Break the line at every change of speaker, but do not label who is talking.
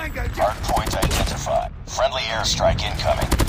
Hard point identified. Friendly airstrike incoming.